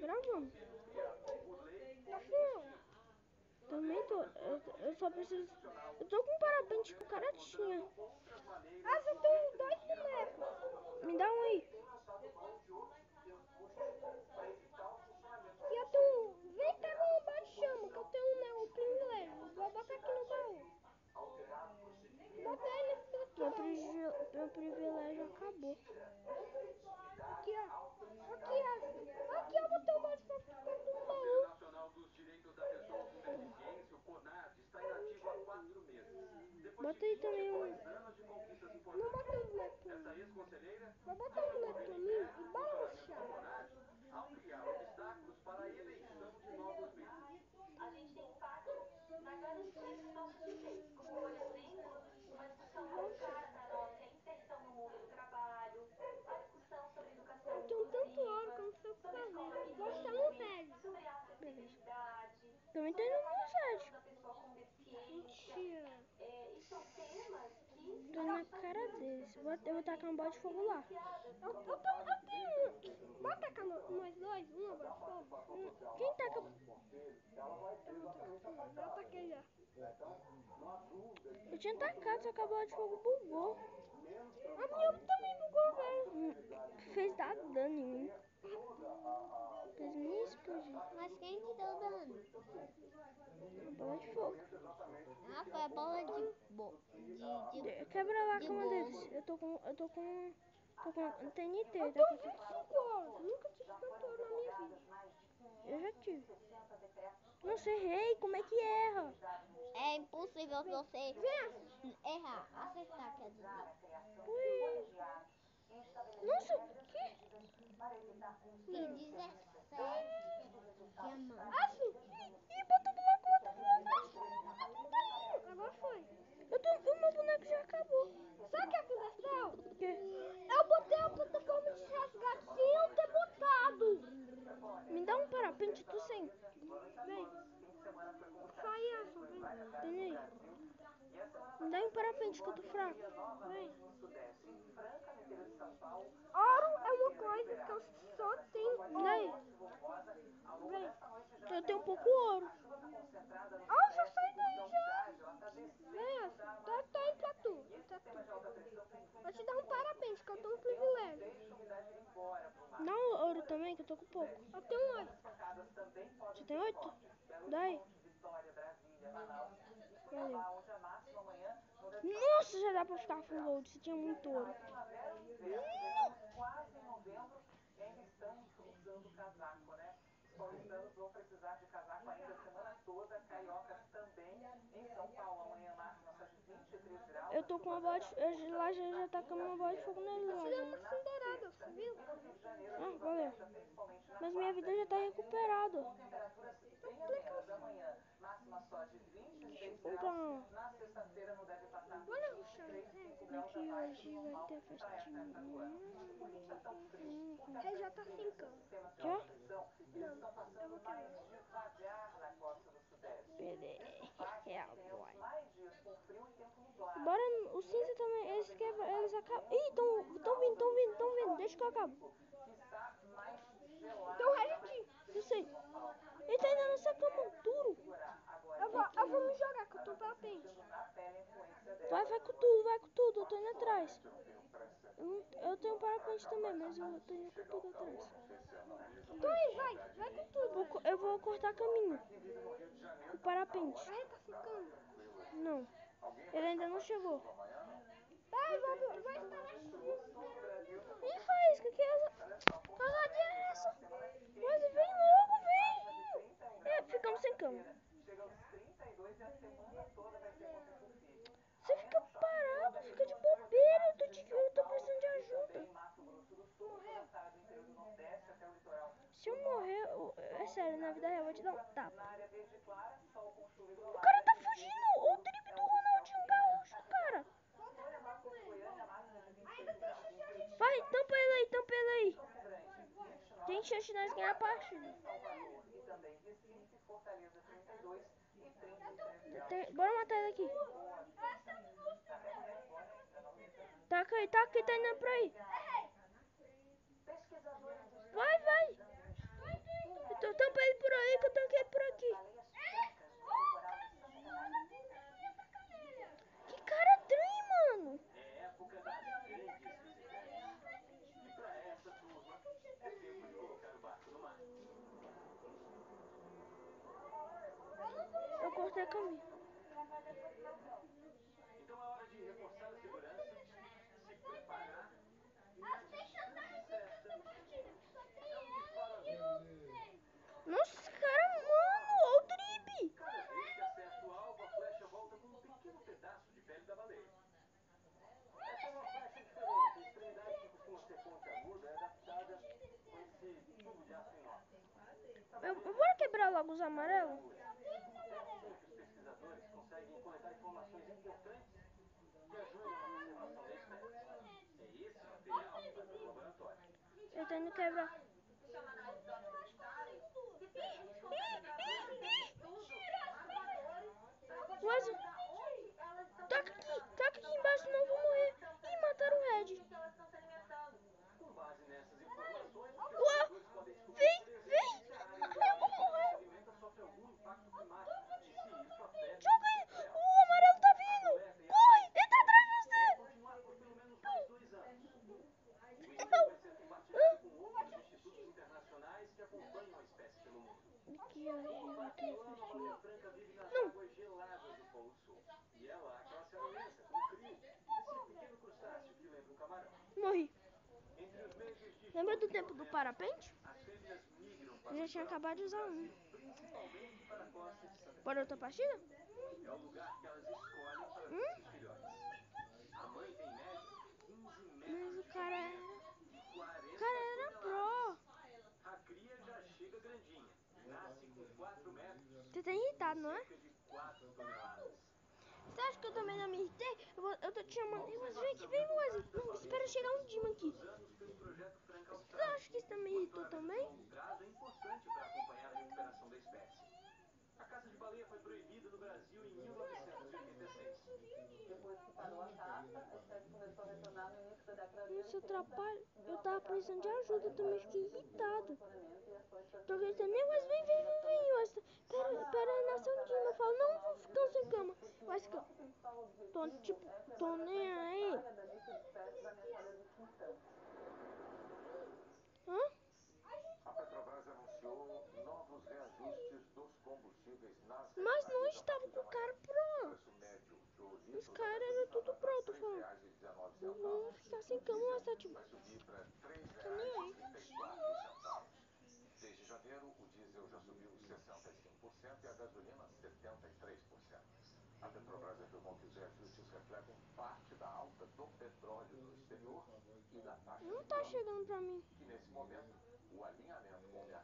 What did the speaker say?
gravando. Tá filmando. Também tô. Eu, eu só preciso. Eu tô com um parapente que o cara tinha. Ah, eu tenho dois bonecos. Me dá um aí. E eu tenho. Vem pegar um bate-chama, que eu tenho um, né, um privilégio. Vou botar aqui no baú. Bota ele aqui. Meu, meu privilégio acabou. Aqui, ó. Aqui, ó. Aqui eu botei o bate-chama dentro do baú. Nacional dos Direitos da Pessoa com Deficiência, o CONAD, está inativo há quatro meses. Depois Bota aí também um. dois anos de conquistas Não importantes. bota um boneco pra Essa mim. ex-conselheira Vou botar um boneco pra mim e balançar. CONAD, ao criar obstáculos para a eleição de novos membros. a gente tem impacto na garantia dos nossos direitos, como, por exemplo, uma discussão mais clara para nós, que é a inserção no mundo do trabalho, a discussão sobre educação Eu tenho tanto ouro que eu inclusiva, não sei o que sobre escola fazer. Vou achar um velho. sobre a acessibilidade, Também tem no pessoa com deficiência. Mentira. Tô na cara deles. Vou, eu vou tacar um bote de fogo lá. Eu, eu, tenho, eu tenho um. Bota tacar no- nós dois, um agora fogo. Um. Quem taca. Eu vou tacar. Já taquei já. Eu tinha tacado, só que a bola de fogo bugou. A minha também bugou, velho. Hum, Fez dar dano em mim. Explodir. Mas quem te deu dano? A bola de fogo. Ah, foi a bola de bo... de, de... De- Quebra lá De com uma deles. Eu tô com. Eu tô com. Tô com TNT. Eu tenho pra... 25 horas. Nunca tive tanto ouro na minha vida. Eu já tive. Nossa, errei. Como é que erra? É impossível você errar, acertar, quer dizer. Ui. Nossa, que? E 17 diamantes. Assim. Ih, bota o bloco, bota o bloco. Agora foi. Eu tô. O meu boneco já acabou. Sabe o que aconteceu? O quê? Eu botei a plataforma de resgate sem eu ter botado. Me dá um parapente, tu sem. Vem. Só isso, vem. Tem aí. Me dá um parapente que eu tô fraco. Vem. Ouro é uma coisa que eu só tenho. Dá aí. Vem. Eu tenho um pouco ouro. Ah, já sai daí já. Vem, tá, tá aí pra tu. Tá tu. Vou te dar um parabéns, que eu tenho um privilégio. Um ouro também, que eu tô com pouco. Eu tenho oito. Você tem oito? Dá aí. Valeu. Nossa, já dá pra ficar full gold. Você tinha muito ouro. Quase em novembro e ainda estamos usando casaco, né? Os paulistanos vão precisar de casaco ainda a semana toda, cariocas também. Em São Paulo, amanhã máxima de 23 graus. Eu tô com uma bola de eu, Lá já, já tá com uma bola de fogo nele lá. Você uma cinderada, você viu? Ah, valeu. Mas minha vida já tá recuperada. Temperaturas bem amenas amanhã, máxima só de 26 Comprar um. Na sexta-feira não deve passar Olha o 23, chão. 5 graus Aqui a mais. hoje vai ter festinha. Que Ele já tá de Já? alta pressão, eles estão passando mais devagar na costa do sudeste. Beleza. É, tempo nublado. Bora, o cinza também, eles quebram, eles acabam. Ih, tão, tão vindo, tão vindo, tão vindo. Deixa que eu acabo. Um Reddit. Eu sei. Ele tá ainda nessa cama duro. Eu vou, eu vou me jogar, que eu tô pra pente. Vai, vai com tudo, vai com tudo. Eu tô indo atrás. Eu, eu tenho um parapente também, mas eu tô indo com tudo atrás. Então aí, vai, vai com tudo. Vou eu vou cortar caminho. O parapente. Aí tá secando. Não. Ele ainda não chegou. Vai, vai, vai, estar. Ih, faísca, que é essa? Cagadinha é essa? Mas vem logo, vem. É, ficamos sem cama. Você fica parado, fica de bobeira. Eu tô, te, eu tô precisando de ajuda. Litoral. Se eu morrer, eu- é sério, na vida real eu vou te dar um tapa. O cara tá fugindo. O drible do Ronaldinho Gaúcho, cara. Goiânia, máxima de 26 graus. Vai, tampa ele aí, tampa ele aí. Tem chance de nós ganhar a partida. Tem, bora matar ele aqui. Taca aí, tá aí, tá, tá indo pra aí. Vai, vai. Eu tô tampa ele por aí que eu tanquei por aqui. A caminho. Então é hora de reforçar a segurança, se preparar e As da só tem É um disparo a vivo. Nossa, cara, mano, olha o drip. Cada vez que acerta o alvo, a flecha volta com um pequeno pedaço de pele da baleia. Essa é uma flecha diferente. A extremidade que costuma ser pontiaguda é adaptada com esse tubo de aço inox. Eu, eu vou quebrar logo os amarelos. É assim que os pesquisadores conseguem coletar informações importantes que ajudam na conservação da espécie. É esse material que vai para o laboratório. Eu tenho que quebrar. Mas, toca aqui, toca aqui embaixo, senão eu vou morrer. Ih, mataram o Red. Com base nessas informações, os Uau, pesquisadores podem descobrir, vem, por exemplo, vem. se a área Eu vou onde se morrer. alimenta sofre algum impacto climático e se isso afeta Joga aí. O amarelo tá vindo. Corre, ele tá atrás de você. continuar por pelo menos mais dois anos. O estudo Não. vai ser compartilhado com outros institutos internacionais que acompanham a espécie pelo mundo. Aqui, ó, Boa eu parte tenho do ano, a baleia branca vive nas Não. águas geladas do Polo Sul. E é lá que ela se alimenta, com o krill, esse pequeno crustáceo que lembra um Morri. Lembra do tempo do parapente? Eu já tinha acabado de usar um. Bora outra partida? É o lugar que elas escolhem para ter Hum? seus filhotes. A mãe tem em média 15 Mas metros o de cara é- comprimento e 40 O cara era toneladas. pro. A cria já chega grandinha. Nasce com 4 metros Você tá irritado, não é? cerca de 4 toneladas. Você acha que eu também não me irritei? Eu, vou- eu tô te chamando. Mas vem aqui, vem, Wesley. Não, espera chegar um Dima aqui. Você acha que isso também irritou também? é importante para acompanhar a recuperação da espécie. A caça de baleia foi proibida no Brasil em 1986. Depois que parou a caça, a espécie começou a retornar no início da década de Isso 80. atrapalha. Eu tava precisando de ajuda, eu também fiquei irritado. Monitoramento e ações para Tô gritando, "Ei, Wesley, vem, vem, vem, vem, Wesley. Pera, pera aí, nasceu um Dima. Eu falo, não, vou ficar sem cama. Mas fica. Tô, tipo, tô nem aí. Hã? A Petrobras anunciou novos reajustes dos combustíveis nas Mas não estava com o cara pronto. Os caras eram tudo pronto, falando. 3,19. Vamos ficar sem cama, para R$ Tô nem aí. 3,34. Desde janeiro, o diesel já subiu 65% e a gasolina 73%. A Petrobras afirmou que os reajustes refletem parte da alta do petróleo no exterior e da taxa Não tá câmbio, chegando pra mim. que nesse momento o alinhamento com o mercado